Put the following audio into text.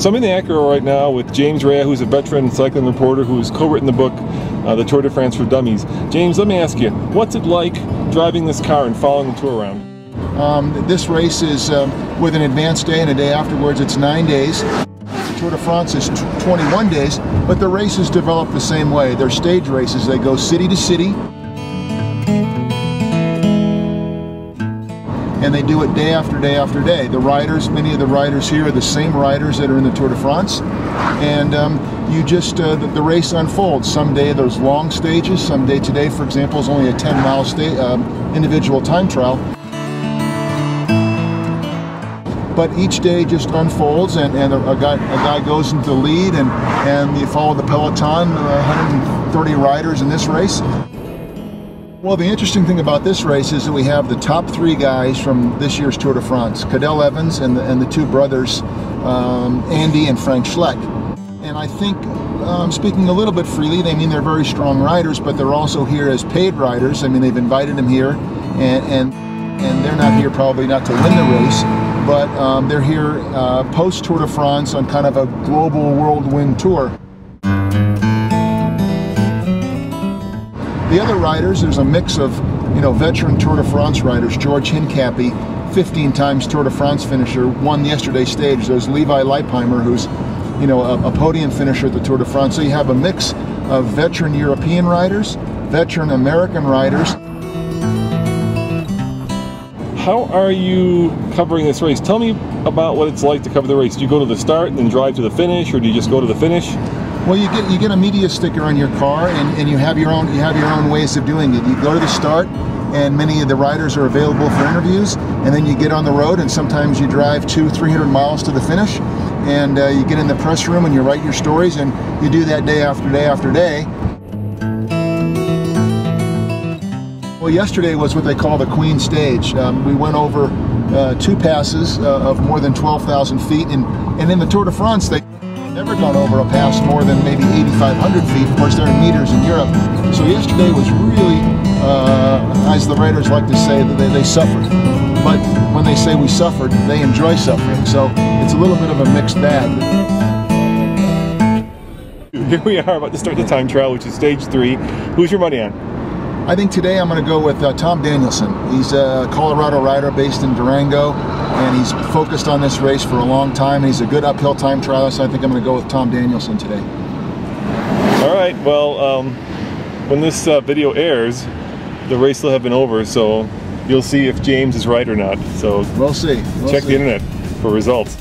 So I'm in the Acura right now with James Raia, who's a veteran cycling reporter who's co-written the book, uh, The Tour de France for Dummies. James, let me ask you, what's it like driving this car and following the tour around? Um, this race is um, with an advanced day and a day afterwards. It's nine days. The Tour de France is 21 days, but the races develop the same way. They're stage races. They go city to city. And they do it day after day after day. The riders, many of the riders here are the same riders that are in the Tour de France, and um, you just uh, the, the, race unfolds. Some day there's long stages. Some day today, for example, is only a 10-mile um, individual time trial. But each day just unfolds, and, and a, a, guy a guy goes into the lead, and and you follow the peloton. Uh, 130 riders in this race. Well, the interesting thing about this race is that we have the top three guys from this year's Tour de France, Cadel Evans and the, and the two brothers, um, Andy and Frank Schleck. And I think, um, speaking a little bit freely, they mean they're very strong riders, but they're also here as paid riders. I mean, they've invited them here, and, and, and they're not here probably not to win the race, but um, they're here uh, post Tour de France on kind of a global whirlwind tour. The other riders, there's a mix of, you know, veteran Tour de France riders. George Hincapie, 15 times Tour de France finisher, won yesterday's stage. There's Levi Leipheimer, who's, you know, a, a podium finisher at the Tour de France. So you have a mix of veteran European riders, veteran American riders. How are you covering this race? Tell me about what it's like to cover the race. Do you go to the start and then drive to the finish, or do you just go to the finish? Well, you get you get a media sticker on your car, and, and you have your own you have your own ways of doing it. You go to the start, and many of the riders are available for interviews, and then you get on the road, and sometimes you drive two, three hundred miles to the finish, and uh, you get in the press room and you write your stories, and you do that day after day after day. Well, yesterday was what they call the Queen Stage. Um, we went over uh, two passes uh, of more than 12,000 feet, and, and in the Tour de France, they never gone over a pass more than maybe 8,500 feet. Of course, they're in meters in Europe. So yesterday was really, uh, as the writers like to say, that they, they suffered. But when they say we suffered, they enjoy suffering. So it's a little bit of a mixed bag. Here we are about to start the time trial, which is stage three. Who's your money on? I think today I'm going to go with uh, Tom Danielson. He's a Colorado rider based in Durango, and he's focused on this race for a long time. He's a good uphill time trialist. So I think I'm going to go with Tom Danielson today. All right. Well, um, when this uh, video airs, the race will have been over, so you'll see if James is right or not. So we'll see. We'll check see. the internet for results.